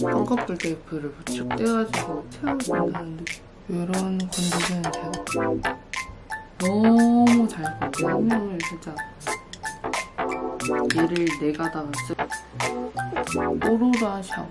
쌍꺼풀 테이프를 부축 떼가지고 채워준다는 느낌 이런 컨디션이 되고 너무 잘 보고 설명을 진짜 얘를 내가다가 쓰 오로라 샤워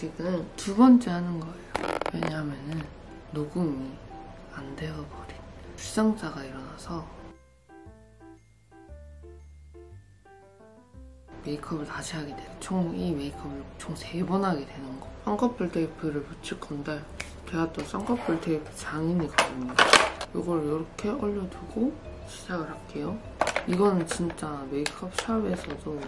지금 두 번째 하는 거예요. 왜냐하면은 녹음이 안 되어버린 불상자가 일어나서 메이크업을 다시 하게 돼요. 총 이 메이크업을 총 세 번 하게 되는 거. 쌍꺼풀 테이프를 붙일 건데 제가 또 쌍꺼풀 테이프 장인이거든요. 이걸 이렇게 올려두고 시작을 할게요. 이거는 진짜 메이크업 샵에서도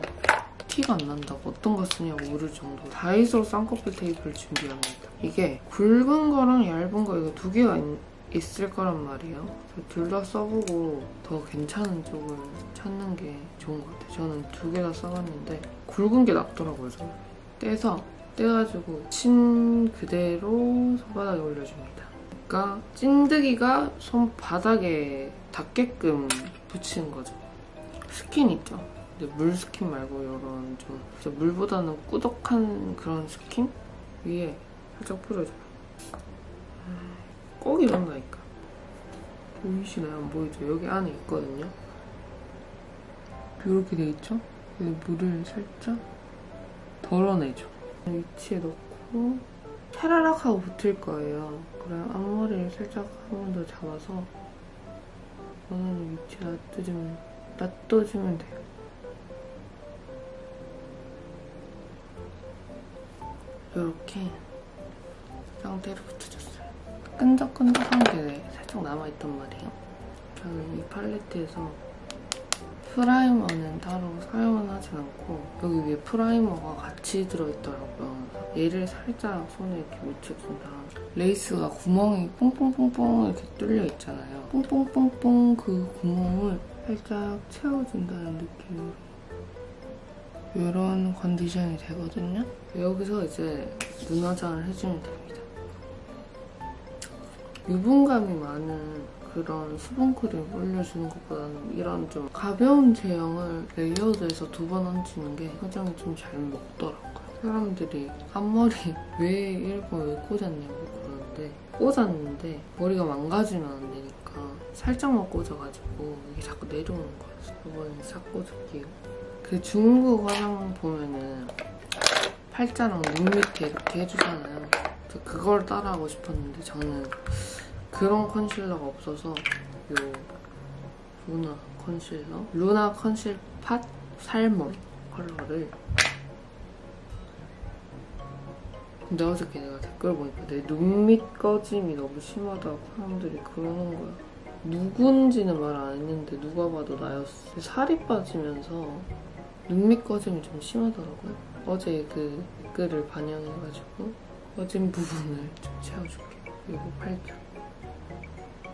티가 안 난다고 어떤 거 쓰냐고 물을 정도 다이소 쌍꺼풀 테이프를 준비합니다. 이게 굵은 거랑 얇은 거 이거 두 개가 있, 을 거란 말이에요. 둘 다 써보고 더 괜찮은 쪽을 찾는 게 좋은 것 같아요. 저는 두 개 다 써봤는데 굵은 게 낫더라고요. 저는. 떼서 떼가지고 친 그대로 손바닥에 올려줍니다. 그러니까 찐득이가 손바닥에 닿게끔 붙이는 거죠. 스킨 있죠? 근데 물 스킨 말고 이런 좀 물보다는 꾸덕한 그런 스킨 위에 살짝 뿌려줘요. 꼭 이런다니까. 보이시나요? 안 보이죠? 여기 안에 있거든요. 이렇게 돼 있죠? 그래서 물을 살짝 덜어내죠. 위치에 넣고 차라락 하고 붙을 거예요. 그럼 앞머리를 살짝 한 번 더 잡아서 원하는 위치에 놔두면, 놔둬주면 돼요. 이렇게 상태로 붙여줬어요. 끈적끈적한 게 살짝 남아있단 말이에요. 저는 이 팔레트에서 프라이머는 따로 사용은 하진 않고 여기 위에 프라이머가 같이 들어있더라고요. 얘를 살짝 손에 이렇게 묻혀준 다음 레이스가 구멍이 뽕뽕뽕뽕 이렇게 뚫려 있잖아요. 뽕뽕뽕뽕 그 구멍을 살짝 채워준다는 느낌으로 이런 컨디션이 되거든요. 여기서 이제 눈 화장을 해주면 됩니다. 유분감이 많은 그런 수분크림 올려주는 것보다는 이런 좀 가벼운 제형을 layered해서 두 번 얹히는 게 화장이 좀 잘 먹더라고요. 사람들이 앞머리 왜 일본 왜 꽂았냐고 그러는데 꽂았는데 머리가 망가지면 안 되니까 살짝만 꽂아가지고 이게 자꾸 내려오는 거예요. 이번엔 싹 꽂을게요. 그 중국 화장 보면은 팔자랑 눈 밑에 이렇게 해주잖아요. 그걸 따라하고 싶었는데 저는 그런 컨실러가 없어서 요 루나 컨실러 루나 컨실 팟 살몬 컬러를 근데 어저께 내가 댓글 보니까 내 눈 밑 꺼짐이 너무 심하다고 사람들이 그러는 거야. 누군지는 말 안 했는데 누가 봐도 나였어. 살이 빠지면서 눈밑 꺼짐이 좀 심하더라고요. 어제 그 댓글을 반영해가지고 꺼진 부분을 좀 채워줄게요. 이거 팔죠.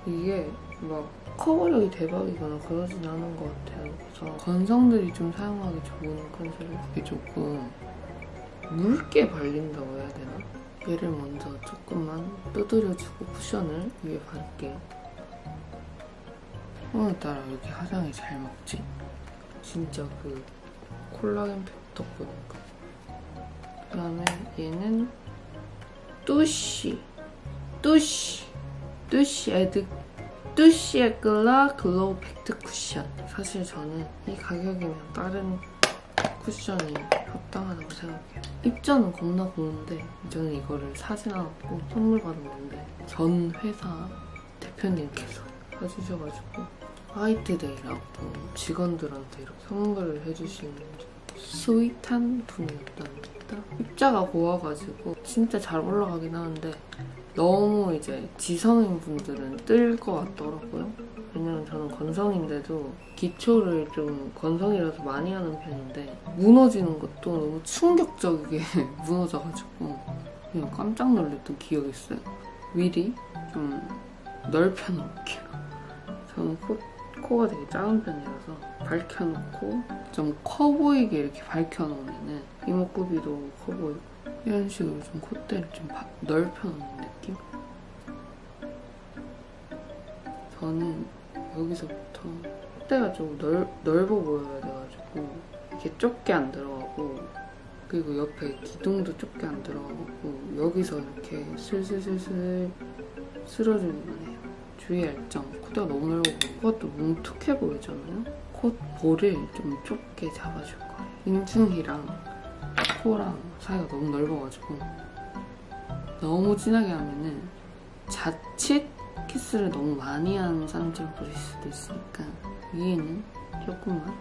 이게 막 커버력이 대박이거나 그러진 않은 것 같아요. 그래서 건성들이 좀 사용하기 좋은 컨실러. 이게 조금 묽게 발린다고 해야 되나? 얘를 먼저 조금만 두드려주고 쿠션을 위에 바를게요. 오늘따라 왜 이렇게 화장이 잘 먹지? 진짜 그 콜라겐 팩 덕분인가? 그 다음에 얘는 뚜시 뚜시 뚜시 에드 Touche Éclat glow pact 쿠션 사실 저는 이 가격이면 다른 쿠션이 합당하다고 생각해요. 입자는 겁나 고운데 저는 이거를 사진 않았고 선물 받은 건데 전 회사 대표님께서 사주셔가지고 화이트데이라고 직원들한테 이렇게 선물을 해주시는 스윗한 분이었답니다. 입자가 고와가지고 진짜 잘 올라가긴 하는데 너무 이제 지성인 분들은 뜰 것 같더라고요. 왜냐면 저는 건성인데도 기초를 좀 건성이라서 많이 하는 편인데 무너지는 것도 너무 충격적이게 무너져가지고 그냥 깜짝 놀랐던 기억이 있어요. 미리 좀 넓혀놓을게요. 저는 코, 코가 되게 작은 편이라서 밝혀놓고 좀 커 보이게 이렇게 밝혀놓으면은 이목구비도 커 보이고 이런 식으로 좀 콧대를 좀 바- 넓혀놓는 느낌? 저는 여기서부터 콧대가 좀 넓, 넓어 보여야 돼가지고 이렇게 좁게 안 들어가고 그리고 옆에 기둥도 좁게 안 들어가고 여기서 이렇게 슬슬슬슬 쓸어주기만 해요. 주의할 점. 콧대가 너무 보이고 그것도 뭉툭해 보이잖아요. 콧볼을 좀 좁게 잡아줄 거예요. 인중이랑 코랑 사이가 너무 넓어가지고 너무 진하게 하면은 자칫 키스를 너무 많이 하는 사람처럼 보일 수도 있으니까 위에는 조금만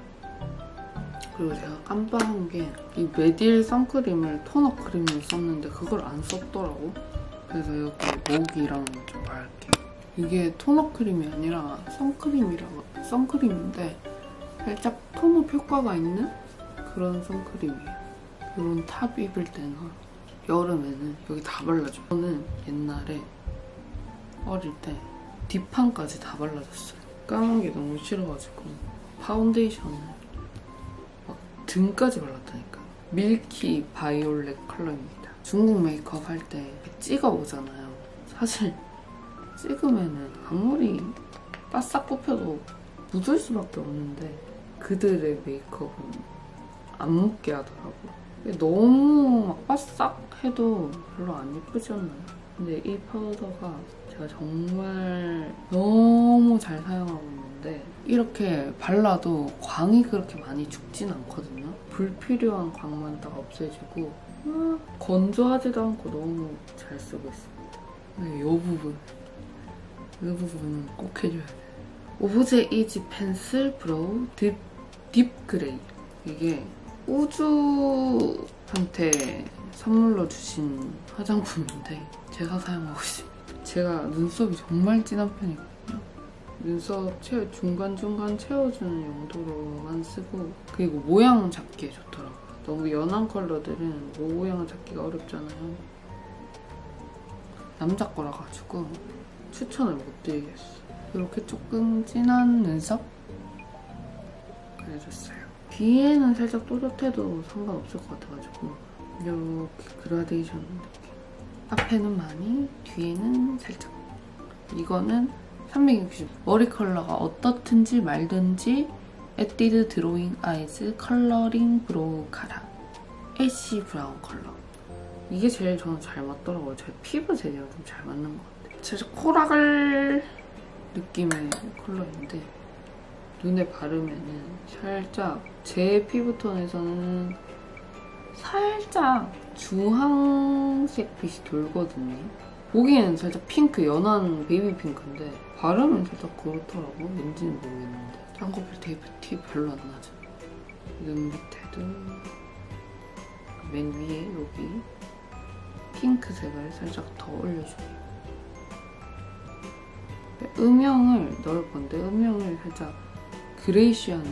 그리고 제가 깜빡한 게 이 메딜 선크림을 토너 크림을 썼는데 그걸 안 썼더라고 그래서 여기 목이랑 좀 바를게요 이게 tone-up 크림이 아니라 선크림이라고 선크림인데 살짝 tone-up 효과가 있는 그런 선크림이에요 이런 top 입을 때나 여름에는 여기 다 발라줘. 저는 옛날에 어릴 때 뒷판까지 다 발라줬어요. 까만 게 너무 싫어가지고 파운데이션을 막 등까지 발랐다니까. milky violet 컬러입니다. 중국 메이크업 할 때 찍어 보잖아요. 사실 찍으면은 아무리 바싹 뽑혀도 묻을 수밖에 없는데 그들의 메이크업은 안 묻게 하더라고. 너무 막 바싹 해도 별로 안 예쁘지 않나요? 근데 이 파우더가 제가 정말 너무 잘 사용하고 있는데 이렇게 발라도 광이 그렇게 많이 죽진 않거든요. 불필요한 광만 딱 없애주고 막 건조하지도 않고 너무 잘 쓰고 있습니다. 네, 이 부분 이 부분은 꼭 해줘야 돼요. 오브제 easy pencil brow deep, deep gray 이게 우주한테 선물로 주신 화장품인데 제가 사용하고 있습니다. 제가 눈썹이 정말 진한 편이거든요. 눈썹 채워, 중간중간 채워주는 용도로만 쓰고 그리고 모양 잡기에 좋더라고요. 너무 연한 컬러들은 모양 잡기가 어렵잖아요. 남자 거라 가지고 추천을 못 드리겠어요. 이렇게 조금 진한 눈썹 그려줬어요. 뒤에는 살짝 또렷해도 상관없을 것 같아가지고 이렇게 그라데이션 느낌. 앞에는 많이, 뒤에는 살짝. 이거는 360 머리 컬러가 어떻든지 말든지 에뛰드 Drawing Eyes Coloring Brow Cara ash brown 컬러 이게 제일 저는 잘 맞더라고요. 제 피부 색이랑 좀 잘 맞는 것 같아요. 진짜 coral 느낌의 컬러인데 눈에 바르면은 살짝 제 피부톤에서는 살짝 주황색 빛이 돌거든요. 보기에는 살짝 핑크, 연한 baby pink인데 바르면 살짝 그렇더라고. 왠지는 모르겠는데. 쌍꺼풀 테이프 티 별로 안 나죠. 눈 밑에도 맨 위에 여기 핑크 색을 살짝 더 올려줘요. 음영을 넣을 건데 음영을 살짝 그레이시한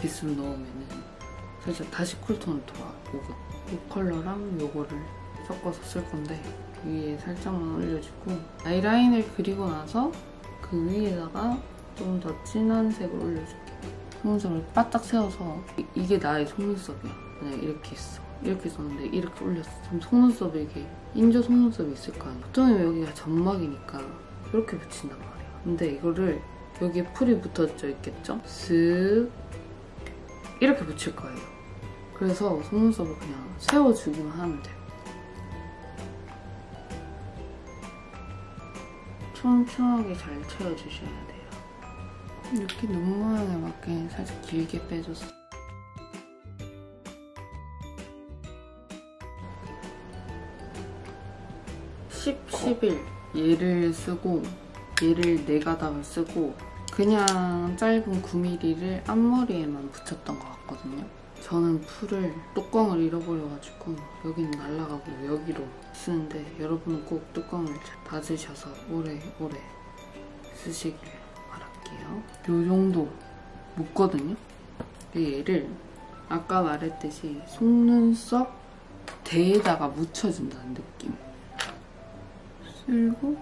빛으로 넣으면은 살짝 다시 쿨톤을 돌아오고 이 컬러랑 요거를 섞어서 쓸 건데 그 위에 살짝만 올려주고 아이라인을 그리고 나서 그 위에다가 좀 더 진한 색을 올려줄게요. 속눈썹을 바짝 세워서 이- 이게 나의 속눈썹이야. 만약 이렇게 있어. 이렇게 있었는데 이렇게 올렸어. 그럼 속눈썹에 이게 인조 속눈썹이 있을 거 아니야. 보통은 여기가 점막이니까 이렇게 붙인단 말이야. 근데 이거를 여기에 풀이 붙어져 있겠죠? 쓱 이렇게 붙일 거예요. 그래서 속눈썹을 그냥 세워주기만 하면 돼요. 촘촘하게 잘 채워주셔야 돼요. 이렇게 눈 모양에 맞게 살짝 길게 빼줬어. 십, 11 얘를 쓰고 얘를 네 가닥을 쓰고 그냥 짧은 9mm를 앞머리에만 붙였던 것 같거든요. 저는 풀을 뚜껑을 잃어버려가지고 여기는 날라가고 여기로 쓰는데 여러분은 꼭 뚜껑을 잘 닫으셔서 오래오래 쓰시길 바랄게요. 이 정도 묻거든요. 근데 얘를 아까 말했듯이 속눈썹 대에다가 묻혀준다는 느낌. 쓸고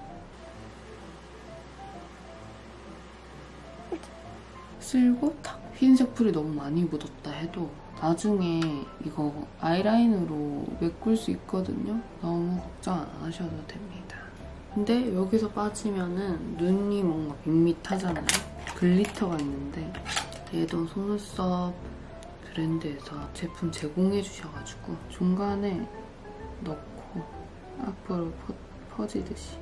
쓸고 탁 흰색 풀이 너무 많이 묻었다 해도 나중에 이거 아이라인으로 메꿀 수 있거든요. 너무 걱정 안 하셔도 됩니다. 근데 여기서 빠지면은 눈이 뭔가 밋밋하잖아요. glitter가 있는데 얘도 속눈썹 브랜드에서 제품 제공해 주셔가지고 중간에 넣고 앞으로 퍼, 퍼지듯이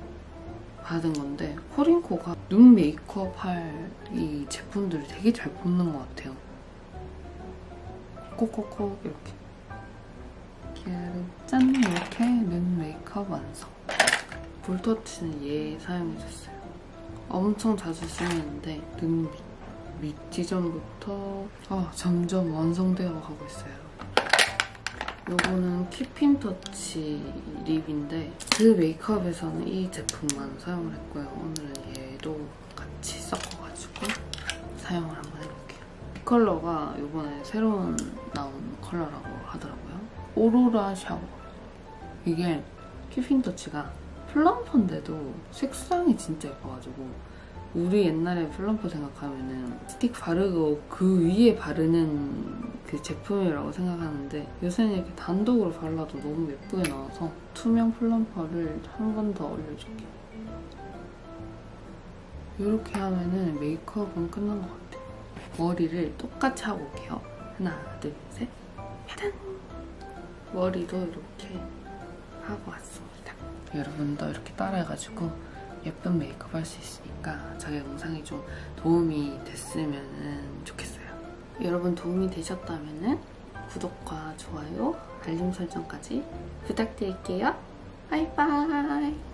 받은 건데 코링코가 눈 메이크업 할 이 제품들을 되게 잘 뽑는 것 같아요. 콕콕콕 이렇게 짠 이렇게 눈 메이크업 완성. 볼터치는 얘 사용해줬어요. 엄청 자주 쓰는데 눈 밑, 밑 지점부터 아, 점점 완성되어 가고 있어요. 요거는 키핀 터치 립인데 그 메이크업에서는 이 제품만 사용을 했고요. 오늘은 얘도 같이 섞어가지고 사용을 한번 해볼게요. 이 컬러가 요번에 새로운 나온 컬러라고 하더라고요. Aurora Shower. 이게 Keep in Touch가 plumper인데도 색상이 진짜 예뻐가지고 우리 옛날에 plumper 생각하면은 스틱 바르고 그 위에 바르는 그 제품이라고 생각하는데 요새는 이렇게 단독으로 발라도 너무 예쁘게 나와서 투명 plumper를 한 번 더 올려줄게요. 이렇게 하면은 메이크업은 끝난 것 같아요. 머리를 똑같이 하고 올게요. 하나, 둘, 셋, 짜잔! 머리도 이렇게 하고 왔습니다. 여러분도 이렇게 따라해가지고 예쁜 메이크업 할 수 있으니까 저의 영상이 좀 도움이 됐으면 좋겠어요. 여러분 도움이 되셨다면 구독과 좋아요, 알림 설정까지 부탁드릴게요. 바이바이!